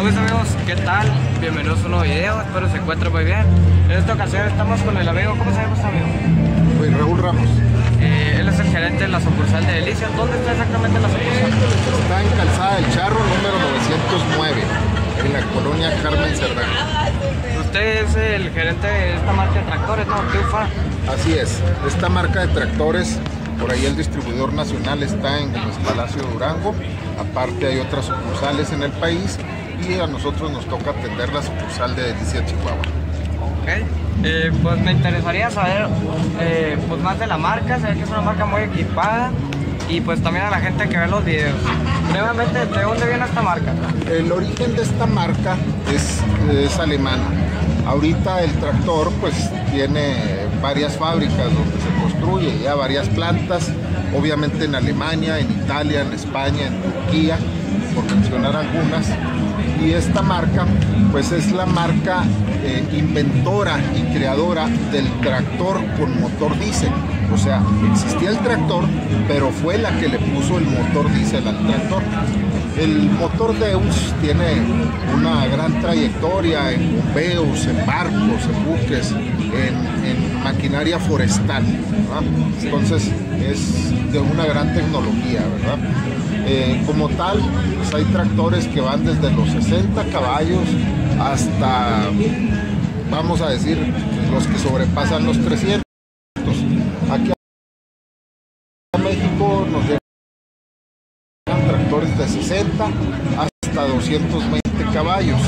Hola amigos, ¿qué tal? Bienvenidos a un nuevo video, espero se encuentren muy bien. En esta ocasión estamos con el amigo, ¿cómo se llama este amigo? Soy Raúl Ramos. Eh, él es el gerente de la sucursal de Delicia. ¿Dónde está exactamente la sucursal? Está en Calzada del Charro, número 909, en la colonia Carmen Cerdán. Usted es el gerente de esta marca de tractores, ¿no? ¿Qué UFA? Así es, esta marca de tractores, por ahí el distribuidor nacional está en el Palacio de Durango, aparte hay otras sucursales en el país y a nosotros nos toca atender la sucursal de Delicia Chihuahua. Ok. Eh, pues me interesaría saber eh, pues más de la marca, sé que es una marca muy equipada y pues también a la gente que ve los videos. Nuevamente, ¿de dónde viene esta marca? El origen de esta marca es, es alemana. Ahorita el tractor pues tiene varias fábricas donde se construye, ya varias plantas, obviamente en Alemania, en Italia, en España, en Turquía, por mencionar algunas. Y esta marca pues es la marca eh, inventora y creadora del tractor con motor diésel. O sea, existía el tractor, pero fue la que le puso el motor diésel al tractor. El motor Deus tiene una gran trayectoria en bombeos, en barcos, en buques, en, en maquinaria forestal. ¿verdad? Entonces es de una gran tecnología, ¿verdad? Eh, como tal, pues hay tractores que van desde los 60 caballos hasta, vamos a decir, los que sobrepasan los 300. 60 hasta 220 caballos.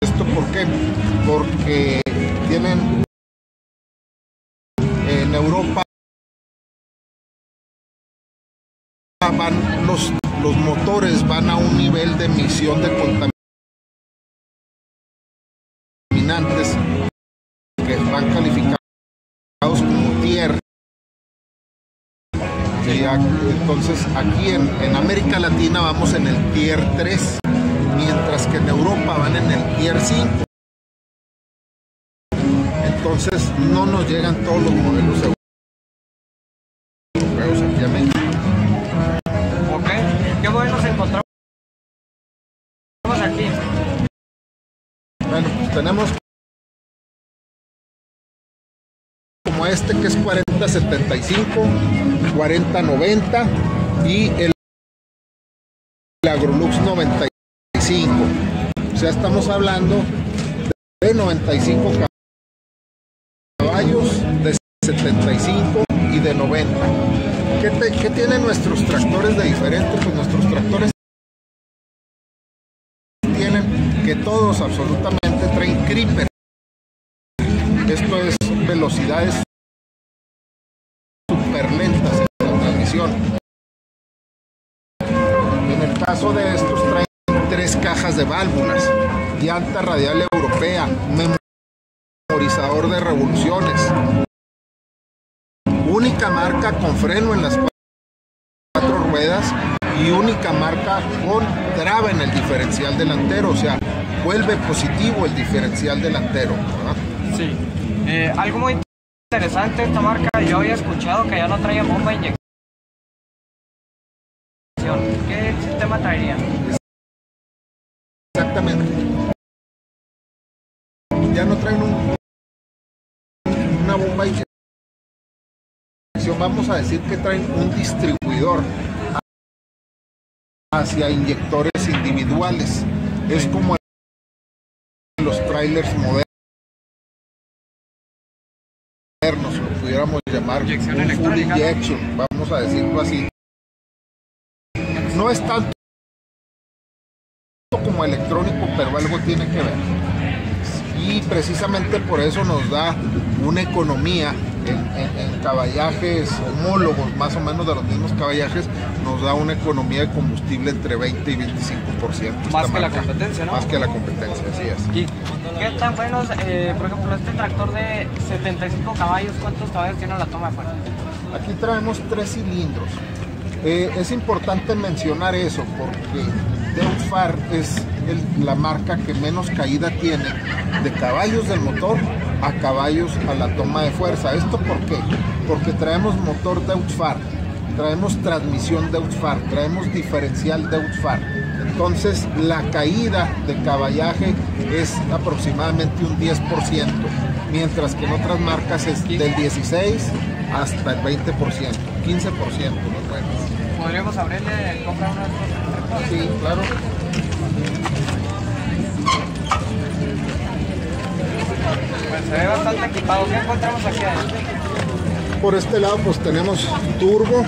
¿Esto por qué? Porque tienen en Europa van los, los motores van a un nivel de emisión de contaminantes que van calificados entonces aquí en, en América Latina vamos en el tier 3, mientras que en Europa van en el tier 5. Entonces no nos llegan todos los modelos europeos aquí a México. Ok. ¿Qué modelos encontramos aquí? Bueno, pues tenemos como este que es 4075, 4090 y el Agrolux 95. O sea, estamos hablando de 95 caballos, de 75 y de 90. ¿Qué, tienen nuestros tractores de diferente? Pues nuestros tractores tienen que todos absolutamente traen creeper. Esto es velocidades en el caso de estos traen tres cajas de válvulas, llanta radial europea, memorizador de revoluciones, única marca con freno en las cuatro ruedas y única marca con traba en el diferencial delantero, o sea, vuelve positivo el diferencial delantero. ¿verdad? Sí. Eh, algo muy interesante esta marca, yo había escuchado que ya no traía bomba de inyección. ¿Qué sistema traería? Exactamente. Ya no traen un- una bomba de inyección, vamos a decir que traen un distribuidor hacia inyectores individuales. Es como los trailers modernos, lo pudiéramos llamar Inyección un full injection, vamos a decirlo así. No es tanto como electrónico, pero algo tiene que ver. Y precisamente por eso nos da una economía en, en- en caballajes homólogos, más o menos de los mismos caballajes, nos da una economía de combustible entre 20 y 25%. esta Más que la competencia, ¿no? Más que la competencia, así es. ¿Y qué tan buenos, eh, por ejemplo, este tractor de 75 caballos, cuántos caballos tiene la toma de fuerza? Aquí traemos tres cilindros. Eh, es importante mencionar eso porque Deutz-Fahr es el- la marca que menos caída tiene de caballos del motor a caballos a la toma de fuerza. ¿Esto por qué? Porque traemos motor Deutz-Fahr, traemos transmisión Deutz-Fahr, traemos diferencial Deutz-Fahr. Entonces la caída de caballaje es aproximadamente un 10%, mientras que en otras marcas es del 16 hasta el 20%, 15% los. ¿Podríamos abrirle comprar uno de? Sí, claro. Pues se ve bastante equipado. ¿Qué encontramos aquí adentro? Por este lado pues tenemos turbo,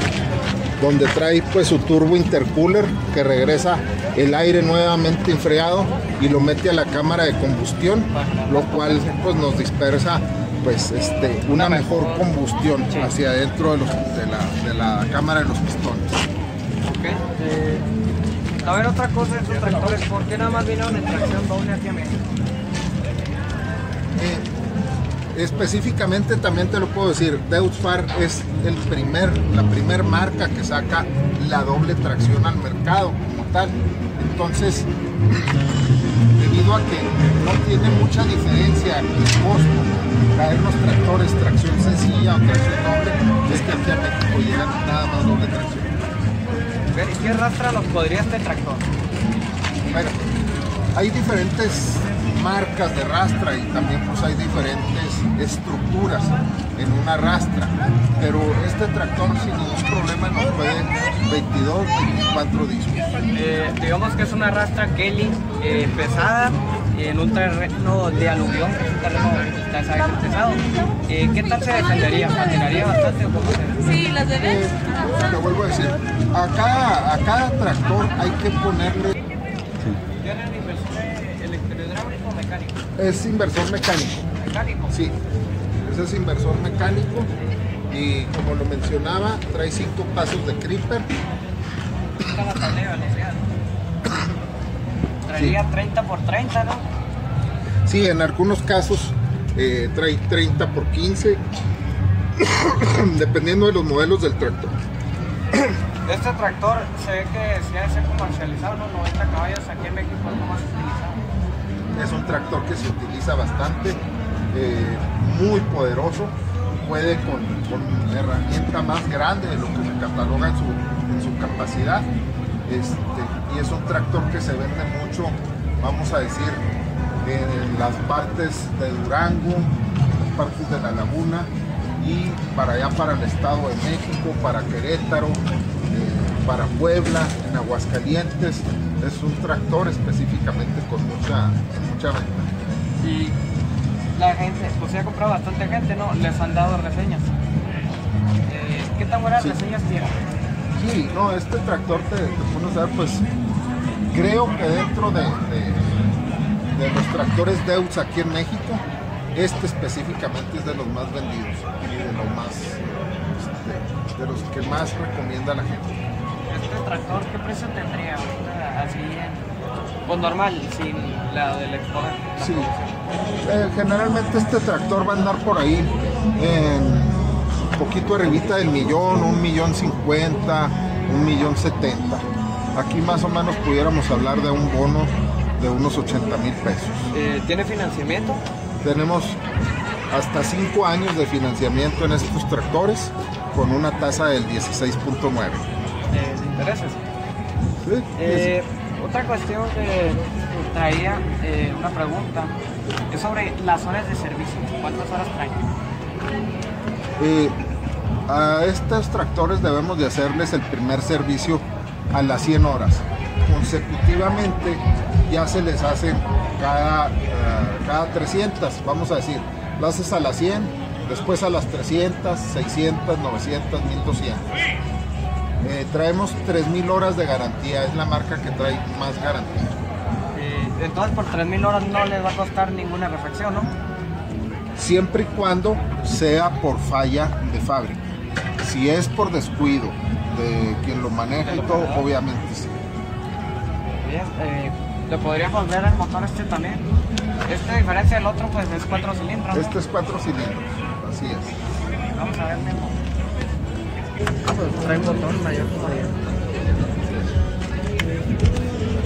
donde trae pues su turbo intercooler que regresa el aire nuevamente enfriado y lo mete a la cámara de combustión, lo cual pues nos dispersa pues este una mejor combustión hacia adentro de, los- de la, de la cámara de los pistones. A ver, otra cosa estos tractores. ¿Por qué nada más vinieron en tracción doble aquí a México? Específicamente también te lo puedo decir, Deutz-Fahr es el primer, la primer marca que saca la doble tracción al mercado como tal. Entonces, debido a que no tiene mucha diferencia en costo traernos tractores tracción sencilla o tracción doble, es que aquí a México qué rastra nos podría este tractor? Bueno, hay diferentes marcas de rastra y también pues hay diferentes estructuras en una rastra, pero este tractor sin ningún problema nos puede 22, 24 discos. Eh, digamos que es una rastra Kelly eh, pesada en un terreno de aluvión, que es un terreno sabes, pesado. Eh, ¿Qué tal se defendería? ¿Patinaría bastante o cómo se Sí, las de Eh, te vuelvo a decir, a cada, a cada tractor hay que ponerle, ¿Tienen inversor electrohidráulico o mecánico? es inversor mecánico, Mecánico. sí, ese es inversor mecánico y como lo mencionaba, trae cinco pasos de creeper, Está Traería 30 por 30, ¿no? Sí, en algunos casos eh, trae 30 por 15, dependiendo de los modelos del tractor. Este tractor se ve que si ha comercializado, unos 90 caballos aquí en México es lo más utilizado. Es un tractor que se utiliza bastante, eh, muy poderoso, puede con, con herramienta más grande de lo que se cataloga en su, en su capacidad. Este, y es un tractor que se vende mucho, vamos a decir, en las partes de Durango, las partes de la laguna y para allá para el Estado de México, para Querétaro, eh, para Puebla, en Aguascalientes. Es un tractor específicamente con mucha, mucha venta. Y la gente, pues se ha comprado bastante gente, ¿no? Les han dado reseñas. Eh, ¿Qué tan buenas Sí. reseñas tiene? Sí, no, este tractor te, te pones a ver, pues creo que dentro de, de- de los tractores Deutz aquí en México, este específicamente es de los más vendidos y de los más este, de los que más recomienda la gente. Este tractor, ¿qué precio tendría ahorita así en... Pues normal, sin la del Explorer. la Sí. Eh, generalmente este tractor va a andar por ahí en poquito arribita del millón, un millón cincuenta, un millón setenta. Aquí más o menos pudiéramos hablar de un bono de unos 80 mil pesos. Eh, ¿Tiene financiamiento? Tenemos hasta 5 años de financiamiento en estos tractores con una tasa del 16.9. Eh, intereses. Sí, Eh, otra cuestión que traía eh, una pregunta es sobre las horas de servicio. ¿Cuántas horas traen? Eh, a estos tractores debemos de hacerles el primer servicio a las 100 horas. Consecutivamente ya se les hace cada, eh, cada 300, vamos a decir. Lo haces a las 100, después a las 300, 600, 900, 1200. Eh, traemos 3000 horas de garantía, es la marca que trae más garantía. Eh, entonces por 3.000 horas no les va a costar ninguna refacción, ¿no? Siempre y cuando sea por falla de fábrica. Si es por descuido de quien lo maneja y todo, obviamente sí. Bien, eh, ¿Le podría volver el motor este también? Este, a diferencia del otro, pues es 4 cilindros. ¿no? Este es cuatro cilindros, así es. Vamos a ver, Memo. Ah, pues trae un botón mayor todavía.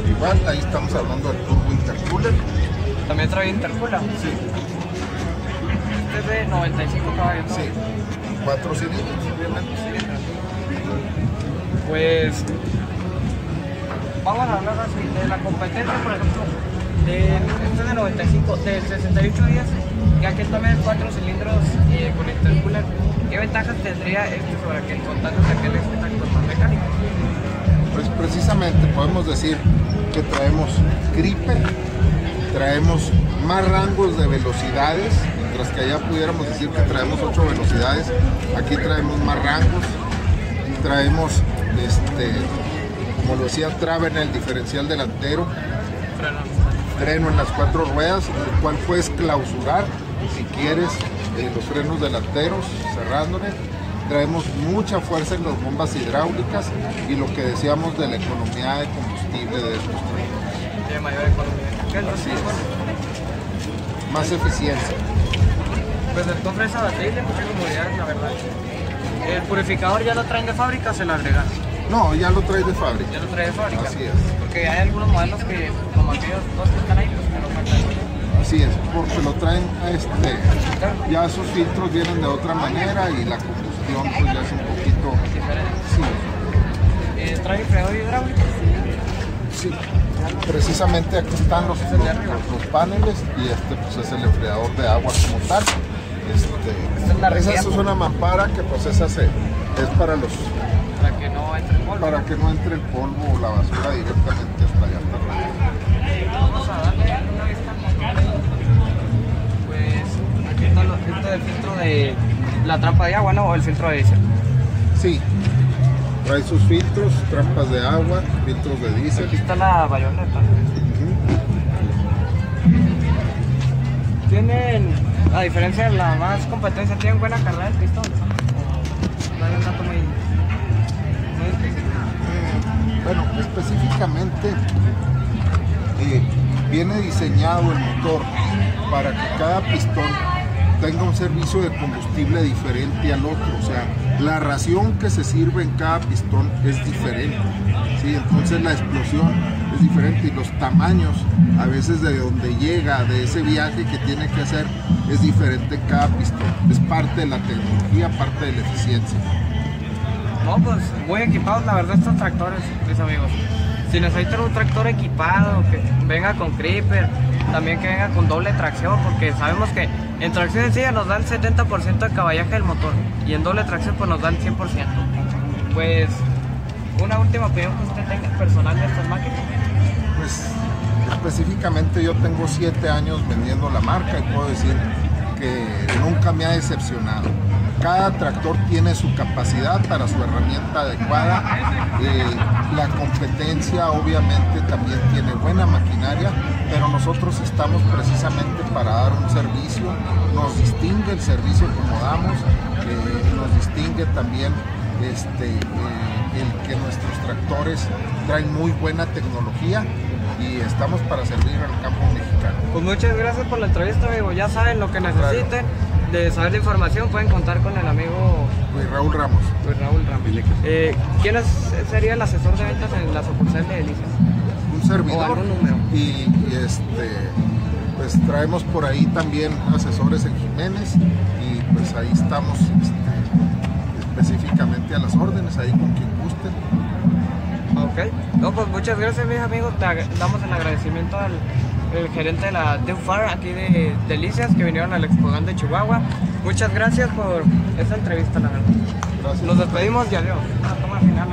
Igual, ahí estamos hablando del turbo intercooler. También trae intercooler. Sí, Este es de 95 caballos, ¿no? sí, cuatro cilindros. Pues vamos a hablar así, de la competencia, por ejemplo, de, este de 95, de 68 días, y aquel también cuatro cilindros eh, con intercooler, ¿qué ventajas tendría este sobre aquel contando de aquel tractor más mecánico? Pues precisamente podemos decir que traemos gripe, traemos más rangos de velocidades, mientras que allá pudiéramos decir que traemos ocho velocidades, aquí traemos más rangos, traemos este, como lo decía Trave en el diferencial delantero, freno en las cuatro ruedas, el cual puedes clausurar si quieres eh, los frenos delanteros cerrándole. Traemos mucha fuerza en las bombas hidráulicas y lo que decíamos de la economía de combustible de estos trenes. Tiene mayor economía. ¿Qué es lo Así que es. bueno, Más eficiencia. Pues el cofre es abatible, mucha comodidad, la verdad. El purificador ya lo traen de fábrica o se lo agregan. No, ya lo traes de fábrica. Ya lo trae de fábrica. Así es. Porque hay algunos modelos que, como aquellos dos que están ahí, pues que no faltan. Así es, porque lo traen este, ya sus filtros vienen de otra manera y la combustión pues ya es un poquito Diferente. sí, Eh, trae enfriador hidráulico. sí. Precisamente aquí están los, los, los paneles y este pues es el enfriador de agua como tal. Este, esa es una mampara que pues esa se, es para los Para que no entre el polvo. para que no entre el polvo o la basura directamente hasta allá. Vamos a darle una vista. Pues aquí está del filtro de la trampa de agua, ¿no? O el filtro de diésel. Sí, trae sus filtros, trampas de agua, filtros de diésel. Aquí está la bayoneta. Tienen, a diferencia de la más competencia, tienen buena carga del pistón. Un dato muy. muy Bueno, específicamente eh, viene diseñado el motor para que cada pistón tenga un servicio de combustible diferente al otro. O sea, la ración que se sirve en cada pistón es diferente. ¿sí? Entonces la explosión es diferente y los tamaños a veces de donde llega, de ese viaje que tiene que hacer, es diferente en cada pistón. Es parte de la tecnología, parte de la eficiencia. No, pues muy equipados, la verdad, estos tractores, mis amigos. Si necesitan un tractor equipado, que venga con creeper, también que venga con doble tracción, porque sabemos que en tracción sencilla nos dan 70% de caballaje del motor y en doble tracción pues nos dan 100%. Pues una última opinión que usted tenga personal de estas máquinas. Pues específicamente yo tengo siete años vendiendo la marca y puedo decir que nunca me ha decepcionado. Cada tractor tiene su capacidad para su herramienta adecuada. Eh, la competencia obviamente también tiene buena maquinaria, pero nosotros estamos precisamente para dar un servicio. Nos distingue el servicio como damos, eh, nos distingue también este, eh, el que nuestros tractores traen muy buena tecnología y estamos para servir al campo mexicano. Pues muchas gracias por la entrevista, amigo. Ya saben lo que necesiten. De saber la información pueden contar con el amigo Luis Raúl Ramos. Luis Raúl Ramírez. Eh, ¿Quién es- sería el asesor de ventas en la sucursal de Delicias? un servidor O algún número. y, y, este pues traemos por ahí también asesores en Jiménez y pues ahí estamos este, específicamente a las órdenes ahí con quien gusten Ok. No, pues muchas gracias, mis amigos. Te damos el agradecimiento al el gerente de la Deufar aquí de Delicias que vinieron al Expogan de Chihuahua. Muchas gracias por esta entrevista, la verdad. gracias Nos despedimos y adiós. Una toma final.